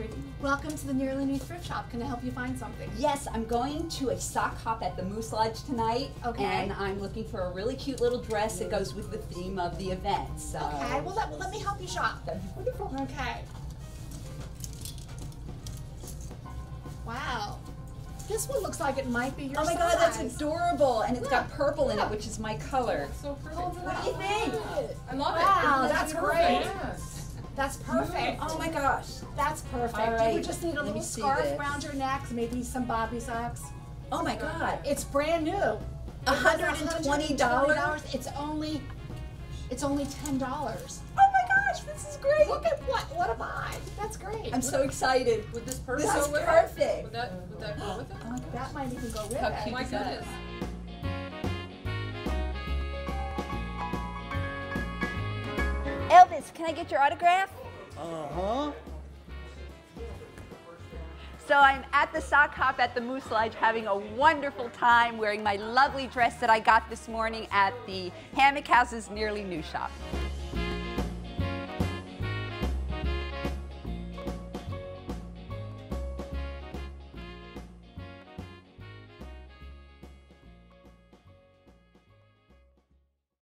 Trudy. Welcome to the Nearly New Thrift Shop. Can I help you find something? Yes, I'm going to a sock hop at the Moose Lodge tonight. Okay. And I'm looking for a really cute little dress that goes with the theme of the event. So. Okay, well let, well, let me help you shop. That'd be wonderful. Okay. Wow. This one looks like it might be your Oh my god, that's adorable. And it's got purple in it, which is my color. So pretty. What do you think? I love Wow, it. that's It's great. Yes. That's perfect. Oh my gosh. That's perfect. All You would just need a let little scarf this. around your neck, maybe some bobby socks. Oh my god. It's brand new. It $120? $120. It's only it's only ten dollars. Oh my gosh, this is great. Look at what what a buy. That's great. I'm so excited. Would this purse This is perfect. Would that, would that go with it? Oh that might even go with it. cute oh My goodness. Can I get your autograph? Uh-huh. So I'm at the sock hop at the Moose Lodge having a wonderful time wearing my lovely dress that I got this morning at the Hammock House's Nearly New Shop.